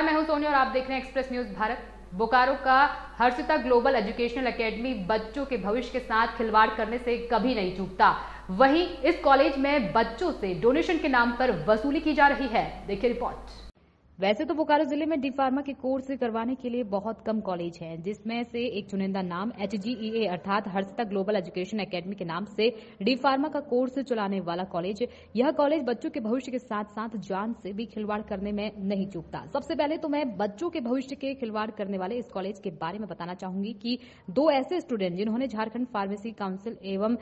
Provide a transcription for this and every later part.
नमस्कार मैं हूँ सोनी और आप देख रहे हैं एक्सप्रेस न्यूज़ भारत। बोकारो का हर्षिता ग्लोबल एजुकेशनल एकेडमी बच्चों के भविष्य के साथ खिलवाड़ करने से कभी नहीं चूकता। वहीं इस कॉलेज में बच्चों से डोनेशन के नाम पर वसूली की जा रही है। देखिए रिपोर्ट। वैसे तो बोकारो ज़िले में डी फार्मा के कोर्स करवाने के लिए बहुत कम कॉलेज हैं, जिसमें से एक चुनिंदा नाम एचजीईए अर्थात हर्षता ग्लोबल एजुकेशन एकेडमी के नाम से डी फार्मा का कोर्स चलाने वाला कॉलेज। यह कॉलेज बच्चों के भविष्य के साथ साथ जान से भी खिलवाड़ करने में नहीं चूकता। सबसे पहले तो मैं बच्चों के भविष्य के खिलवाड़ करने वाले इस कॉलेज के बारे में बताना चाहूँगी कि दो ऐसे स्टूडेंट, जिन्होंने झारखंड फार्मेसी काउंसिल एवं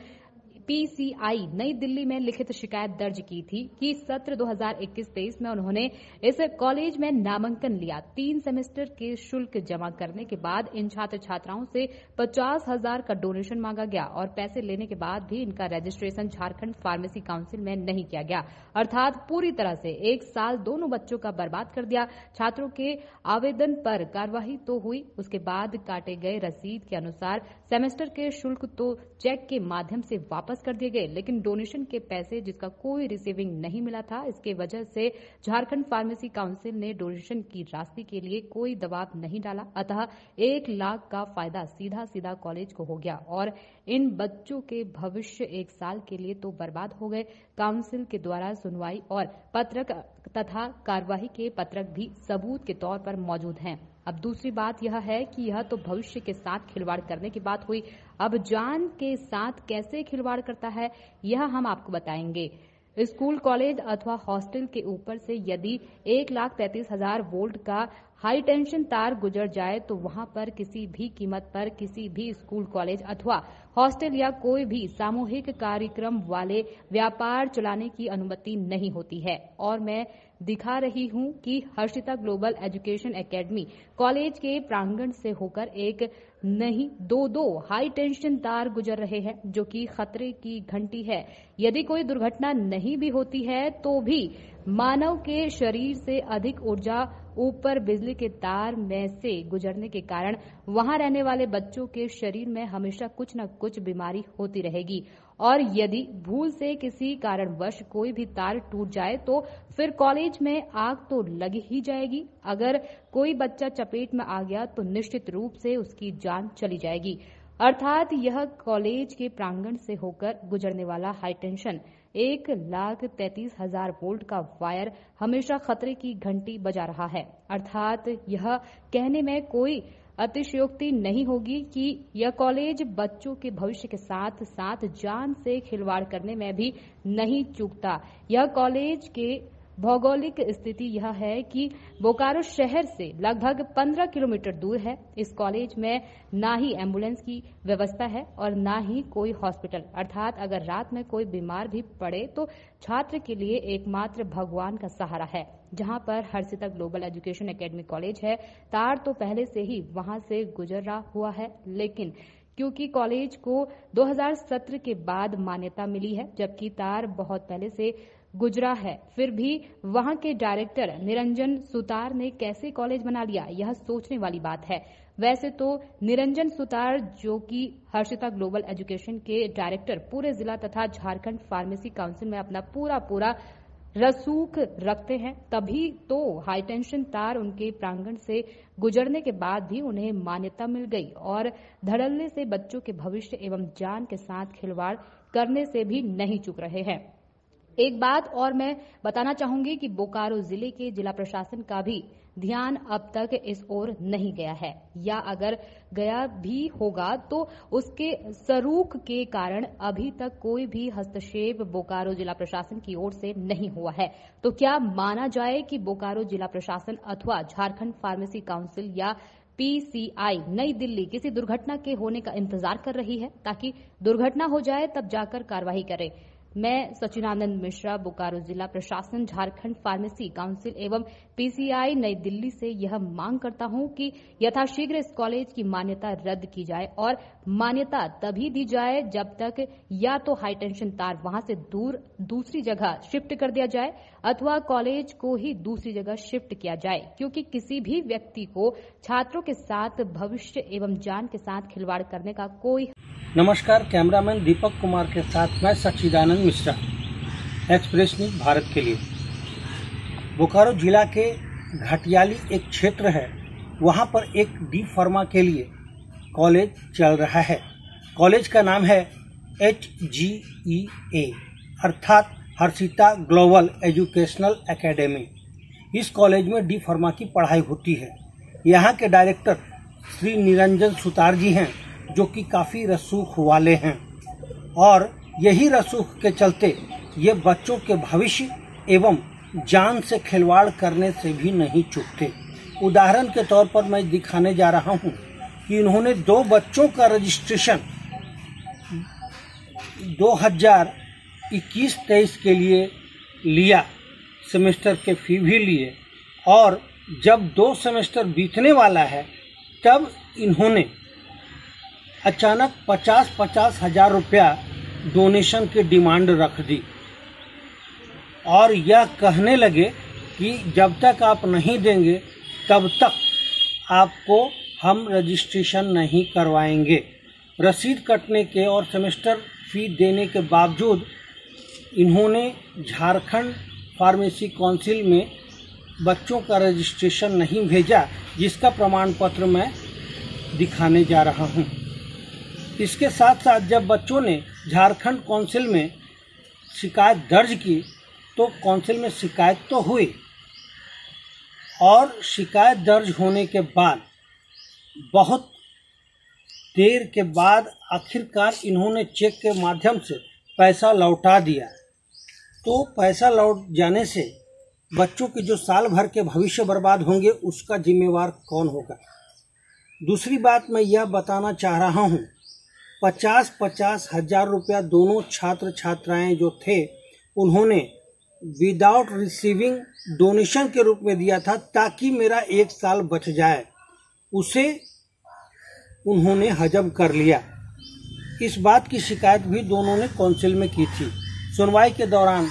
पीसीआई, नई दिल्ली में लिखित शिकायत दर्ज की थी कि सत्र 2021-23 में उन्होंने इस कॉलेज में नामांकन लिया। तीन सेमेस्टर के शुल्क जमा करने के बाद इन छात्र छात्राओं से पचास हज़ार का डोनेशन मांगा गया और पैसे लेने के बाद भी इनका रजिस्ट्रेशन झारखंड फार्मेसी काउंसिल में नहीं किया गया। अर्थात पूरी तरह से एक साल दोनों बच्चों का बर्बाद कर दिया। छात्रों के आवेदन पर कार्यवाही तो हुई, उसके बाद काटे गए रसीद के अनुसार सेमेस्टर के शुल्क तो चेक के माध्यम से वापस वापस कर दिए गए, लेकिन डोनेशन के पैसे जिसका कोई रिसीविंग नहीं मिला था, इसके वजह से झारखंड फार्मेसी काउंसिल ने डोनेशन की राशि के लिए कोई दबाव नहीं डाला। अतः एक लाख का फ़ायदा सीधा सीधा कॉलेज को हो गया और इन बच्चों के भविष्य एक साल के लिए तो बर्बाद हो गए। काउंसिल के द्वारा सुनवाई और पत्रक तथा कार्यवाही के पत्रक भी सबूत के तौर पर मौजूद हैं। अब दूसरी बात यह है कि यह तो भविष्य के साथ खिलवाड़ करने की बात हुई। अब जान के साथ कैसे खिलवाड़ करता है, यह हम आपको बताएँगे। स्कूल, कॉलेज अथवा हॉस्टल के ऊपर से यदि एक लाख तैतीस हज़ार वोल्ट का हाई टेंशन तार गुजर जाए तो वहाँ पर किसी भी कीमत पर किसी भी स्कूल, कॉलेज अथवा हॉस्टल या कोई भी सामूहिक कार्यक्रम वाले व्यापार चलाने की अनुमति नहीं होती है। और मैं दिखा रही हूँ कि Harshita global education academy college के प्रांगण से होकर एक नहीं दो दो हाई टेंशन तार गुजर रहे हैं, जो कि खतरे की घंटी है। यदि कोई दुर्घटना नहीं भी होती है तो भी मानव के शरीर से अधिक ऊर्जा ऊपर बिजली के तार में से गुजरने के कारण वहाँ रहने वाले बच्चों के शरीर में हमेशा कुछ न कुछ बीमारी होती रहेगी। और यदि भूल से किसी कारणवश कोई भी तार टूट जाए तो फिर कॉलेज में आग तो लग ही जाएगी। अगर कोई बच्चा चपेट में आ गया तो निश्चित रूप से उसकी जान चली जाएगी। अर्थात यह कॉलेज के प्रांगण से होकर गुजरने वाला हाईटेंशन एक लाख तैतीस हज़ार वोल्ट का वायर हमेशा खतरे की घंटी बजा रहा है। अर्थात यह कहने में कोई अतिशयोक्ति नहीं होगी कि यह कॉलेज बच्चों के भविष्य के साथ साथ जान से खिलवाड़ करने में भी नहीं चूकता। यह कॉलेज के भौगोलिक स्थिति यह है कि बोकारो शहर से लगभग 15 किलोमीटर दूर है। इस कॉलेज में ना ही एंबुलेंस की व्यवस्था है और ना ही कोई हॉस्पिटल। अर्थात अगर रात में कोई बीमार भी पड़े तो छात्र के लिए एकमात्र भगवान का सहारा है, जहाँ पर Harshita global education academy college है। तार तो पहले से ही वहाँ से गुजर रहा हुआ है, लेकिन क्योंकि कॉलेज को 2017 के बाद मान्यता मिली है, जबकि तार बहुत पहले से गुजरा है। फिर भी वहाँ के डायरेक्टर निरंजन सुतार ने कैसे कॉलेज बना लिया, यह सोचने वाली बात है। वैसे तो निरंजन सुतार, जो कि हर्षिता ग्लोबल एजुकेशन के डायरेक्टर, पूरे जिला तथा झारखंड फार्मेसी काउंसिल में अपना पूरा पूरा रसूख रखते हैं, तभी तो हाईटेंशन तार उनके प्रांगण से गुजरने के बाद भी उन्हें मान्यता मिल गई और धड़ल्ले से बच्चों के भविष्य एवं जान के साथ खिलवाड़ करने से भी नहीं चुक रहे हैं। एक बात और मैं बताना चाहूँगी कि बोकारो ज़िले के जिला प्रशासन का भी ध्यान अब तक इस ओर नहीं गया है। या अगर गया भी होगा तो उसके सरूख के कारण अभी तक कोई भी हस्तक्षेप बोकारो जिला प्रशासन की ओर से नहीं हुआ है। तो क्या माना जाए कि बोकारो जिला प्रशासन अथवा झारखंड फार्मेसी काउंसिल या पीसीआई नई दिल्ली किसी दुर्घटना के होने का इंतज़ार कर रही है? ताकि दुर्घटना हो जाए, तब जाकर कार्रवाई करे। मैं सचिनानंद मिश्रा, बोकारो जिला प्रशासन, झारखंड फार्मेसी काउंसिल एवं पीसीआई नई दिल्ली से यह मांग करता हूँ कि यथाशीघ्र इस कॉलेज की मान्यता रद्द की जाए और मान्यता तभी दी जाए जब तक या तो हाईटेंशन तार वहाँ से दूर, दूसरी जगह शिफ्ट कर दिया जाए अथवा कॉलेज को ही दूसरी जगह शिफ्ट किया जाए, क्योंकि किसी भी व्यक्ति को छात्रों के साथ भविष्य एवं जान के साथ खिलवाड़ करने का कोई नमस्कार, कैमरामैन दीपक कुमार के साथ मैं सच्चिदानंद। मिश्रा एक्सप्रेस न्यूज़ भारत के लिए। बोकारो जिला के घटियाली एक क्षेत्र है। वहाँ पर एक डी फार्मा के लिए कॉलेज चल रहा है। कॉलेज का नाम है एच जी ई ए, अर्थात हर्षिता ग्लोबल एजुकेशनल एकेडमी। इस कॉलेज में डी फार्मा की पढ़ाई होती है। यहाँ के डायरेक्टर श्री निरंजन सुतार जी हैं, जो कि काफ़ी रसूख वाले हैं। और यही रसूख के चलते ये बच्चों के भविष्य एवं जान से खिलवाड़ करने से भी नहीं चूकते। उदाहरण के तौर पर मैं दिखाने जा रहा हूँ कि इन्होंने दो बच्चों का रजिस्ट्रेशन 2021-23 के लिए लिया, सेमेस्टर के फ़ी भी लिए और जब दो सेमेस्टर बीतने वाला है, तब इन्होंने अचानक पचास पचास हज़ार रुपया डोनेशन की डिमांड रख दी। और यह कहने लगे कि जब तक आप नहीं देंगे, तब तक आपको हम रजिस्ट्रेशन नहीं करवाएँगे। रसीद कटने के और सेमेस्टर फ़ी देने के बावजूद इन्होंने झारखंड फार्मेसी काउंसिल में बच्चों का रजिस्ट्रेशन नहीं भेजा, जिसका प्रमाण पत्र मैं दिखाने जा रहा हूँ। इसके साथ साथ जब बच्चों ने झारखंड काउंसिल में शिकायत दर्ज की तो काउंसिल में शिकायत तो हुई। और शिकायत दर्ज होने के बाद, बहुत देर के बाद आखिरकार इन्होंने चेक के माध्यम से पैसा लौटा दिया। तो पैसा लौट जाने से बच्चों के जो साल भर के भविष्य बर्बाद होंगे, उसका जिम्मेवार कौन होगा? दूसरी बात मैं यह बताना चाह रहा हूँ पचास पचास हज़ार रुपया दोनों छात्र छात्राएँ जो थे, उन्होंने विदाउट रिसीविंग डोनेशन के रूप में दिया था ताकि मेरा एक साल बच जाए। उसे उन्होंने हजम कर लिया। इस बात की शिकायत भी दोनों ने काउंसिल में की थी। सुनवाई के दौरान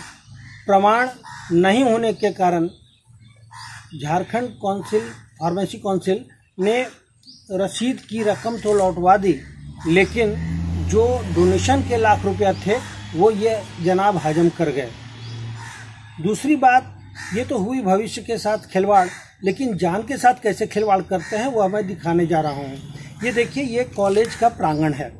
प्रमाण नहीं होने के कारण झारखंड काउंसिल फार्मेसी काउंसिल ने रसीद की रकम तो लौटवा दी लेकिन जो डोनेशन के लाख रुपया थे, वो ये जनाब हजम कर गए। दूसरी बात, ये तो हुई भविष्य के साथ खिलवाड़, लेकिन जान के साथ कैसे खिलवाड़ करते हैं, वो मैं दिखाने जा रहा हूँ। ये देखिए, ये कॉलेज का प्रांगण है।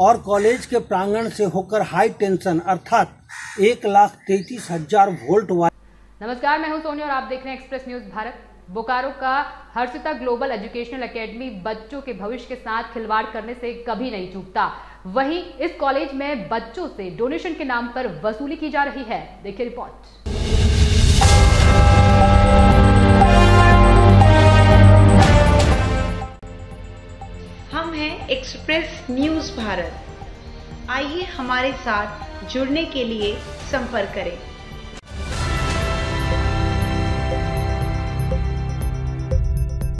और कॉलेज के प्रांगण से होकर हाई टेंशन अर्थात एक लाख तैतीस हज़ार वोल्ट वाले नमस्कार, मैं हूँ सोनी और आप देख रहे हैं एक्सप्रेस न्यूज़ भारत। बोकारो का हर्षिता ग्लोबल एजुकेशनल एकेडमी बच्चों के भविष्य के साथ खिलवाड़ करने से कभी नहीं चूकता। वहीं इस कॉलेज में बच्चों से डोनेशन के नाम पर वसूली की जा रही है। देखिए रिपोर्ट। हम हैं एक्सप्रेस न्यूज़ भारत। आइए हमारे साथ जुड़ने के लिए संपर्क करें।